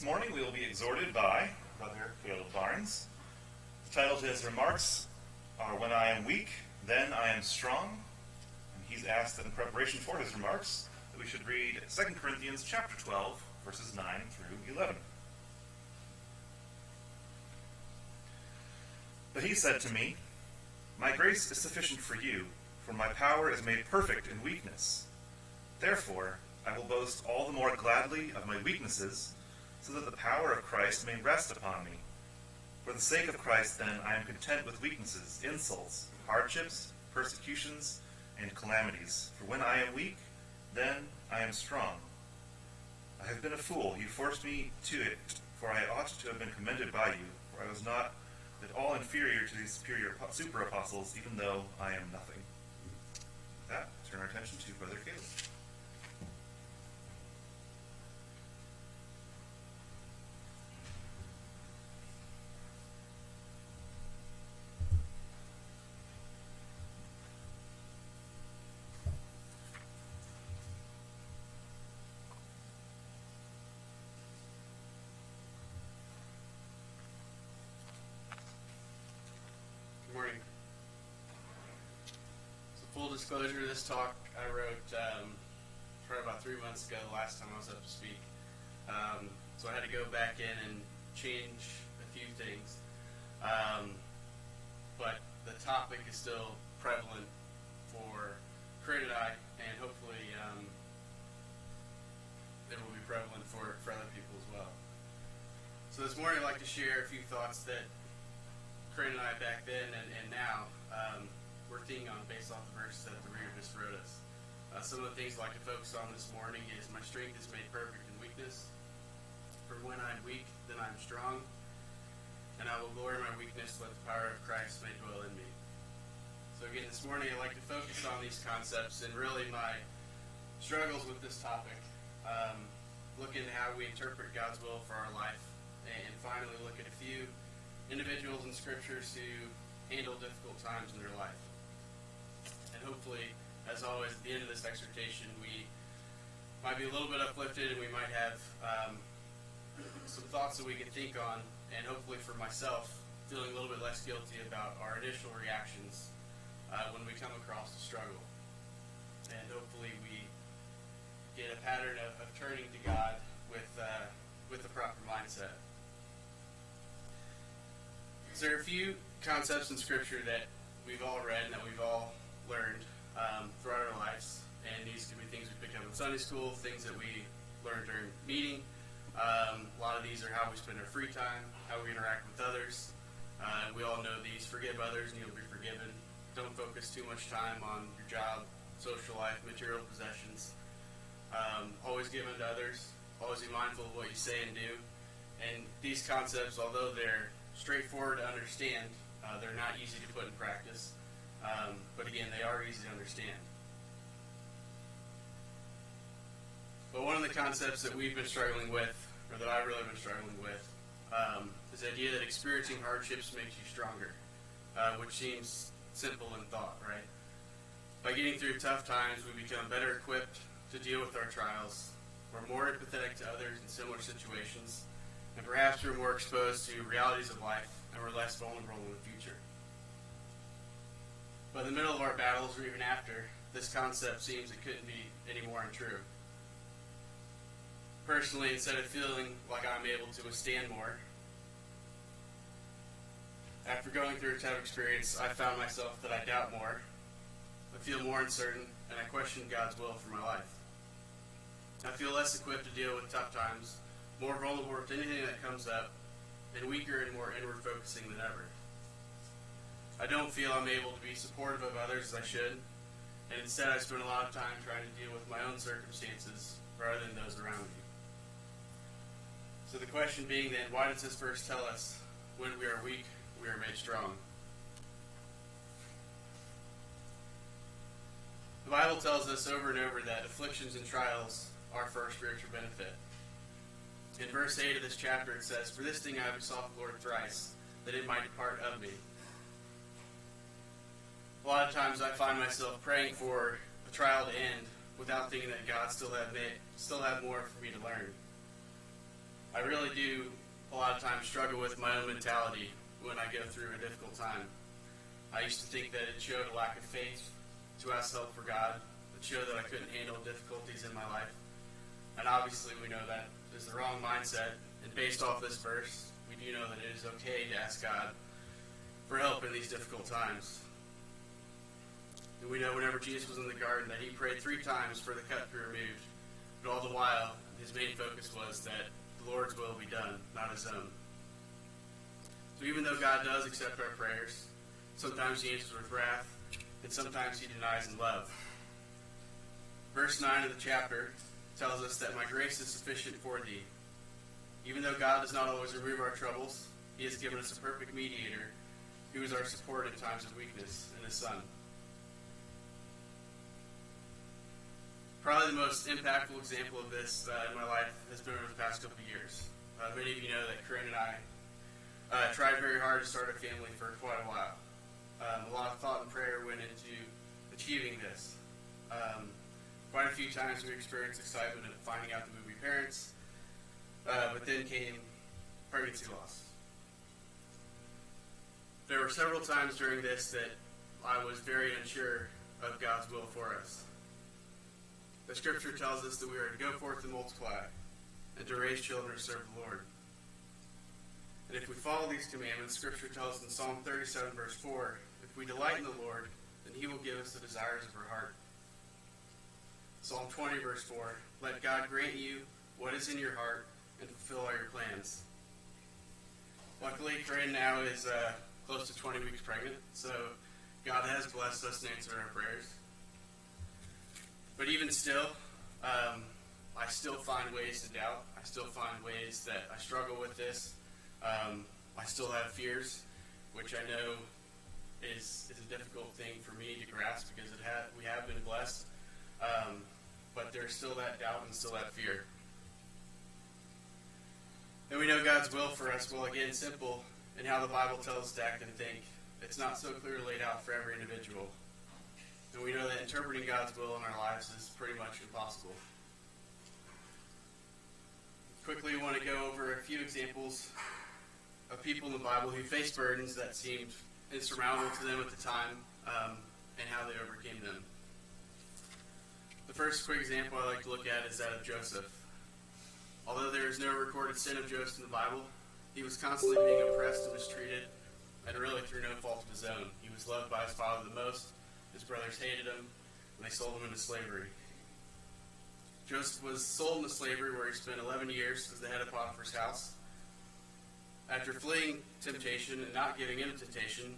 This morning we will be exhorted by Brother Caleb Barnes. The title to his remarks are When I Am Weak, Then I Am Strong. And he's asked that in preparation for his remarks that we should read 2 Corinthians chapter 12, verses 9 through 11. But he said to me, My grace is sufficient for you, for my power is made perfect in weakness. Therefore, I will boast all the more gladly of my weaknesses, so that the power of Christ may rest upon me. For the sake of Christ, then, I am content with weaknesses, insults, hardships, persecutions, and calamities. For when I am weak, then I am strong. I have been a fool. You forced me to it, for I ought to have been commended by you, for I was not at all inferior to these superior super apostles, even though I am nothing. With that, turn our attention to Brother Caleb. Disclosure, this talk I wrote um, probably about three months ago, the last time I was up to speak. Um, so I had to go back in and change a few things. Um, but the topic is still prevalent for Craig and I, and hopefully um, it will be prevalent for, for other people as well. So this morning I'd like to share a few thoughts that Craig and I back then and, and now um, working on based off the verses that the reader just wrote us. Uh, some of the things I'd like to focus on this morning is my strength is made perfect in weakness. For when I'm weak, then I'm strong. And I will glory in my weakness, let the power of Christ may dwell in me. So again, this morning I'd like to focus on these concepts and really my struggles with this topic. Um, look into how we interpret God's will for our life. And finally look at a few individuals in scriptures who handle difficult times in their life and hopefully, as always, at the end of this exhortation, we might be a little bit uplifted and we might have um, some thoughts that we can think on, and hopefully for myself, feeling a little bit less guilty about our initial reactions uh, when we come across a struggle. And hopefully we get a pattern of, of turning to God with, uh, with the proper mindset. There are a few concepts in Scripture that we've all read and that we've all learned um, throughout our lives. And these could be things we picked up in Sunday school, things that we learned during meeting. Um, a lot of these are how we spend our free time, how we interact with others. Uh, we all know these forgive others and you'll be forgiven. Don't focus too much time on your job, social life, material possessions. Um, always give unto others. Always be mindful of what you say and do. And these concepts, although they're straightforward to understand, uh, they're not easy to put in practice. Um, but again, they are easy to understand. But one of the concepts that we've been struggling with, or that I've really been struggling with, um, is the idea that experiencing hardships makes you stronger, uh, which seems simple in thought, right? By getting through tough times, we become better equipped to deal with our trials. We're more empathetic to others in similar situations, and perhaps we're more exposed to realities of life, and we're less vulnerable in the future. But in the middle of our battles, or even after, this concept seems it couldn't be any more untrue. Personally, instead of feeling like I'm able to withstand more, after going through a tough experience, I found myself that I doubt more, I feel more uncertain, and I question God's will for my life. I feel less equipped to deal with tough times, more vulnerable to anything that comes up, and weaker and more inward focusing than ever. I don't feel I'm able to be supportive of others as I should, and instead I spend a lot of time trying to deal with my own circumstances rather than those around me. So the question being then, why does this verse tell us when we are weak, we are made strong? The Bible tells us over and over that afflictions and trials are for our spiritual benefit. In verse 8 of this chapter, it says, For this thing I have besought the Lord thrice, that it might depart of me a lot of times I find myself praying for a trial to end without thinking that God still had still had more for me to learn. I really do a lot of times struggle with my own mentality when I go through a difficult time. I used to think that it showed a lack of faith to ask help for God. It showed that I couldn't handle difficulties in my life. And obviously, we know that is the wrong mindset. And based off this verse, we do know that it is okay to ask God for help in these difficult times. And we know whenever Jesus was in the garden that he prayed three times for the cup to be removed. But all the while, his main focus was that the Lord's will be done, not his own. So even though God does accept our prayers, sometimes he answers with wrath, and sometimes he denies in love. Verse 9 of the chapter tells us that my grace is sufficient for thee. Even though God does not always remove our troubles, he has given us a perfect mediator who is our support in times of weakness in his Son. Probably the most impactful example of this uh, in my life has been over the past couple of years. Uh, many of you know that Corinne and I uh, tried very hard to start a family for quite a while. Um, a lot of thought and prayer went into achieving this. Um, quite a few times we experienced excitement of finding out that we would be parents, uh, but then came pregnancy loss. There were several times during this that I was very unsure of God's will for us. The scripture tells us that we are to go forth and multiply, and to raise children to serve the Lord. And if we follow these commandments, scripture tells us in Psalm 37, verse 4, if we delight in the Lord, then he will give us the desires of our heart. Psalm 20, verse 4, let God grant you what is in your heart and fulfill all your plans. Luckily, Corinne now is uh, close to 20 weeks pregnant, so God has blessed us and answered our prayers. But even still, um, I still find ways to doubt. I still find ways that I struggle with this. Um, I still have fears, which I know is, is a difficult thing for me to grasp because it ha- we have been blessed. Um, but there's still that doubt and still that fear. And we know God's will for us, well, again, simple in how the Bible tells us to act and think. It's not so clearly laid out for every individual. And we know that interpreting God's will in our lives is pretty much impossible. Quickly, want to go over a few examples of people in the Bible who faced burdens that seemed insurmountable to them at the time um, and how they overcame them. The first quick example I like to look at is that of Joseph. Although there is no recorded sin of Joseph in the Bible, he was constantly being oppressed and mistreated, and really through no fault of his own. He was loved by his father the most, his brothers hated him, and they sold him into slavery. Joseph was sold into slavery where he spent 11 years as the head of Potiphar's house. After fleeing temptation and not giving in to temptation,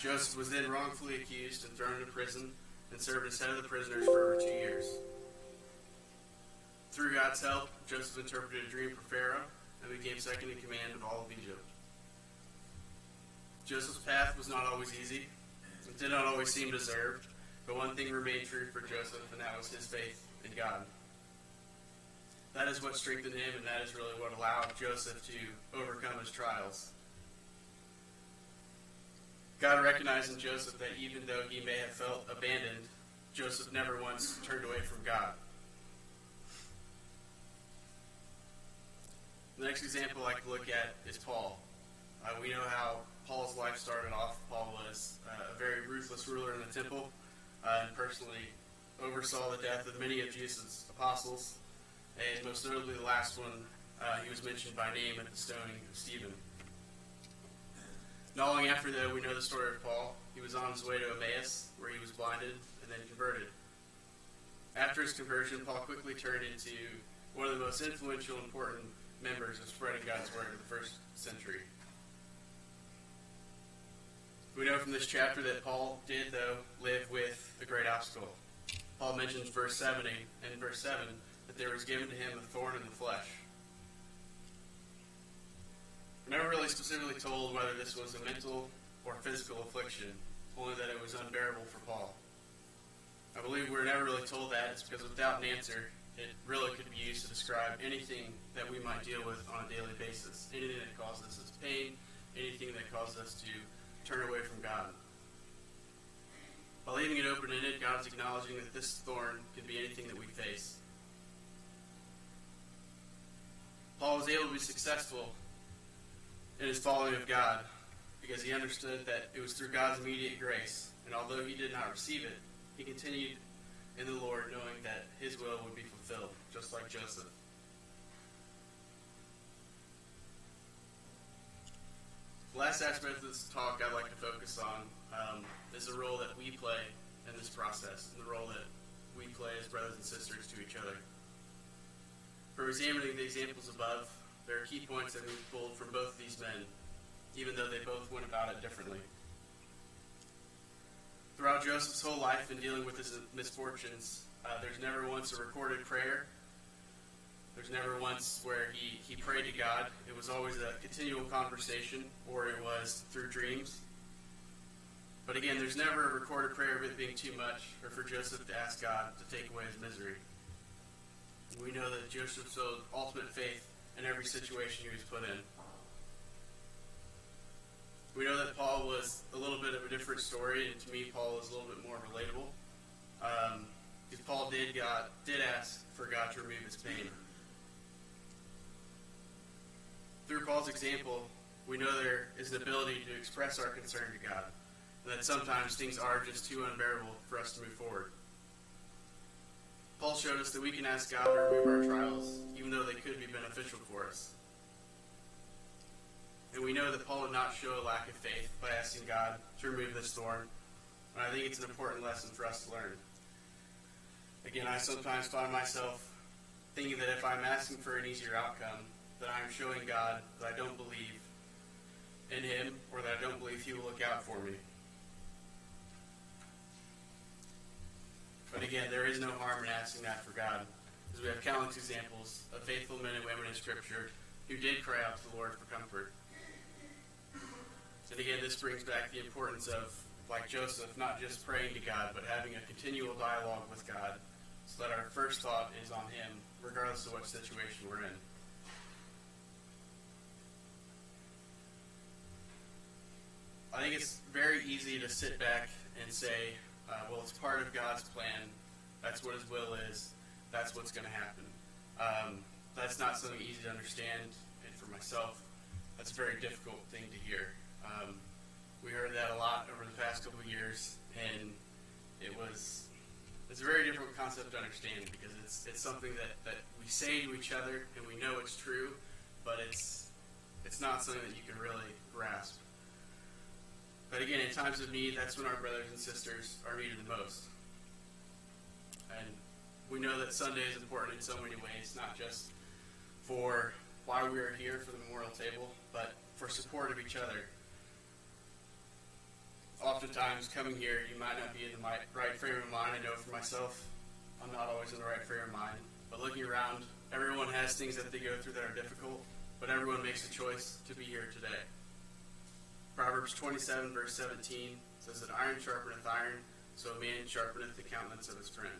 Joseph was then wrongfully accused and thrown into prison and served as head of the prisoners for over two years. Through God's help, Joseph interpreted a dream for Pharaoh and became second in command of all of Egypt. Joseph's path was not always easy. Did not always seem deserved, but one thing remained true for Joseph, and that was his faith in God. That is what strengthened him, and that is really what allowed Joseph to overcome his trials. God recognized in Joseph that even though he may have felt abandoned, Joseph never once turned away from God. The next example I could look at is Paul. Uh, we know how Paul's life started off. Paul was uh, ruler in the temple uh, and personally oversaw the death of many of Jesus' apostles. And most notably, the last one, uh, he was mentioned by name at the stoning of Stephen. Not long after that, we know the story of Paul. He was on his way to Emmaus, where he was blinded and then converted. After his conversion, Paul quickly turned into one of the most influential, important members of spreading God's word in the first century. We know from this chapter that Paul did, though, live with a great obstacle. Paul mentions verse 70 and verse 7 that there was given to him a thorn in the flesh. We're never really specifically told whether this was a mental or physical affliction, only that it was unbearable for Paul. I believe we're never really told that. It's because without an answer, it really could be used to describe anything that we might deal with on a daily basis. Anything that causes us pain, anything that causes us to turn away from God. By leaving it open ended, God's acknowledging that this thorn can be anything that we face. Paul was able to be successful in his following of God because he understood that it was through God's immediate grace. And although he did not receive it, he continued in the Lord knowing that his will would be fulfilled, just like Joseph. Last aspect of this talk I'd like to focus on um, is the role that we play in this process, and the role that we play as brothers and sisters to each other. For examining the examples above, there are key points that we've pulled from both of these men, even though they both went about it differently. Throughout Joseph's whole life in dealing with his misfortunes, uh, there's never once a recorded prayer. There's never once where he, he prayed to God. It was always a continual conversation, or it was through dreams. But again, there's never a recorded prayer of it being too much, or for Joseph to ask God to take away his misery. We know that Joseph showed ultimate faith in every situation he was put in. We know that Paul was a little bit of a different story, and to me, Paul is a little bit more relatable. Um, because Paul did God did ask for God to remove his pain. Through Paul's example, we know there is an ability to express our concern to God, and that sometimes things are just too unbearable for us to move forward. Paul showed us that we can ask God to remove our trials, even though they could be beneficial for us. And we know that Paul did not show a lack of faith by asking God to remove this thorn. And I think it's an important lesson for us to learn. Again, I sometimes find myself thinking that if I'm asking for an easier outcome, that I'm showing God that I don't believe in Him or that I don't believe He will look out for me. But again, there is no harm in asking that for God, because we have countless examples of faithful men and women in Scripture who did cry out to the Lord for comfort. And again, this brings back the importance of, like Joseph, not just praying to God, but having a continual dialogue with God so that our first thought is on Him, regardless of what situation we're in. I think it's very easy to sit back and say, uh, well, it's part of God's plan. That's what His will is. That's what's going to happen. Um, that's not something easy to understand, and for myself, that's a very difficult thing to hear. Um, we heard that a lot over the past couple of years, and it was it's a very difficult concept to understand because it's it's something that, that we say to each other and we know it's true, but it's it's not something that you can really grasp. But again, in times of need, that's when our brothers and sisters are needed the most. And we know that Sunday is important in so many ways, not just for why we are here for the memorial table, but for support of each other. Oftentimes, coming here, you might not be in the right frame of mind. I know for myself, I'm not always in the right frame of mind. But looking around, everyone has things that they go through that are difficult, but everyone makes a choice to be here today. Proverbs 27, verse 17 says that iron sharpeneth iron, so a man sharpeneth the countenance of his friend.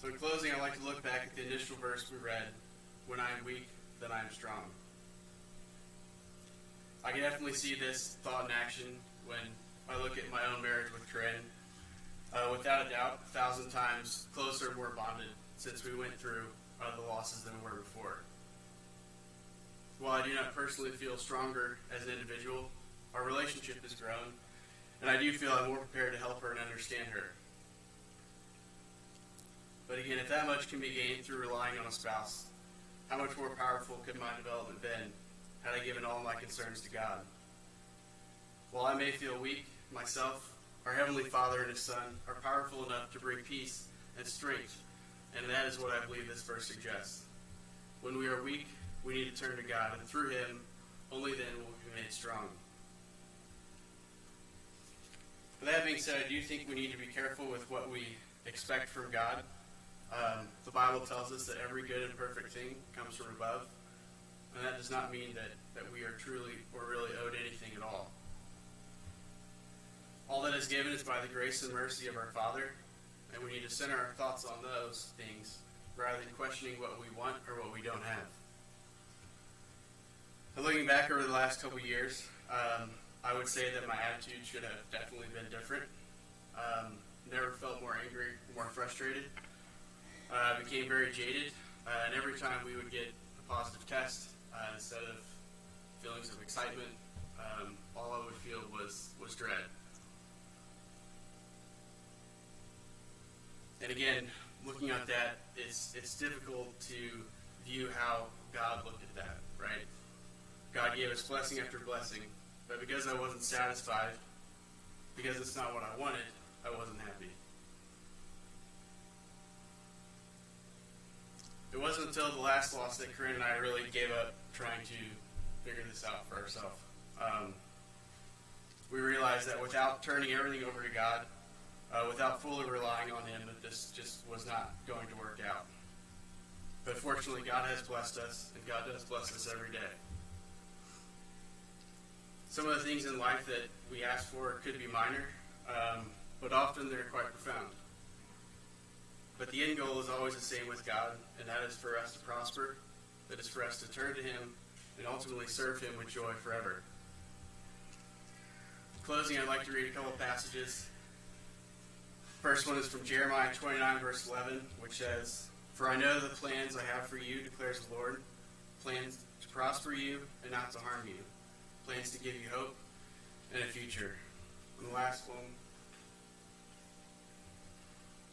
So, in closing, I'd like to look back at the initial verse we read When I am weak, then I am strong. I can definitely see this thought in action when I look at my own marriage with Corinne. Uh, without a doubt, a thousand times closer, more bonded since we went through uh, the losses than we were before. While I do not personally feel stronger as an individual, our relationship has grown, and I do feel I'm more prepared to help her and understand her. But again, if that much can be gained through relying on a spouse, how much more powerful could my development been had I given all my concerns to God? While I may feel weak myself, our Heavenly Father and His Son are powerful enough to bring peace and strength, and that is what I believe this verse suggests. When we are weak, we need to turn to God, and through Him, only then will we be made strong. With that being said, I do think we need to be careful with what we expect from God. Um, the Bible tells us that every good and perfect thing comes from above, and that does not mean that, that we are truly or really owed anything at all. All that is given is by the grace and mercy of our Father, and we need to center our thoughts on those things rather than questioning what we want or what we don't have. Looking back over the last couple years, um, I would say that my attitude should have definitely been different. Um, never felt more angry, more frustrated. uh, became very jaded, uh, and every time we would get a positive test, uh, instead of feelings of excitement, um, all I would feel was was dread. And again, looking at that, it's it's difficult to view how God looked at that, right? God gave us blessing after blessing, but because I wasn't satisfied, because it's not what I wanted, I wasn't happy. It wasn't until the last loss that Corinne and I really gave up trying to figure this out for ourselves. Um, we realized that without turning everything over to God, uh, without fully relying on Him, that this just was not going to work out. But fortunately, God has blessed us, and God does bless us every day. Some of the things in life that we ask for could be minor, um, but often they're quite profound. But the end goal is always the same with God, and that is for us to prosper, that is for us to turn to Him, and ultimately serve Him with joy forever. In closing, I'd like to read a couple passages. First one is from Jeremiah 29, verse 11, which says, For I know the plans I have for you, declares the Lord, plans to prosper you and not to harm you, plans to give you hope and a future. And the last one,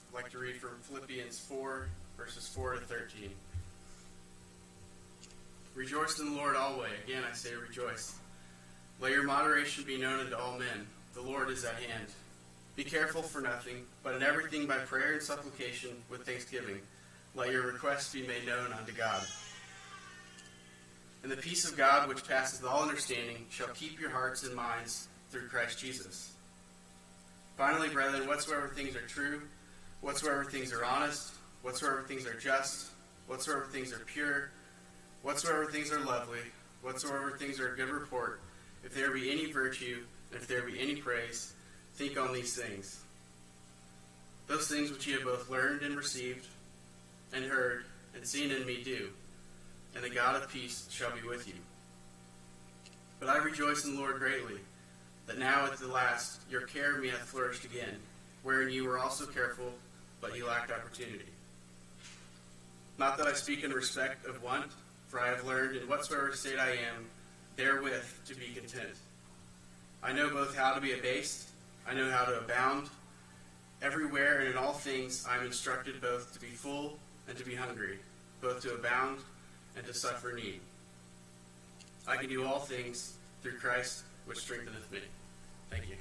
I'd like to read from Philippians 4, verses 4 to 13. Rejoice in the Lord always. Again, I say rejoice. Let your moderation be known unto all men. The Lord is at hand. Be careful for nothing, but in everything by prayer and supplication with thanksgiving, let your requests be made known unto God. And the peace of God, which passeth all understanding, shall keep your hearts and minds through Christ Jesus. Finally, brethren, whatsoever things are true, whatsoever things are honest, whatsoever things are just, whatsoever things are pure, whatsoever things are lovely, whatsoever things are of good report, if there be any virtue, and if there be any praise, think on these things. Those things which ye have both learned and received, and heard, and seen in me do, and the God of peace shall be with you. But I rejoice in the Lord greatly, that now at the last your care of me hath flourished again, wherein you were also careful, but ye lacked opportunity. Not that I speak in respect of want, for I have learned in whatsoever state I am, therewith to be content. I know both how to be abased, I know how to abound. Everywhere and in all things I am instructed both to be full and to be hungry, both to abound and to suffer need. I can do all things through Christ which strengtheneth me. Thank you.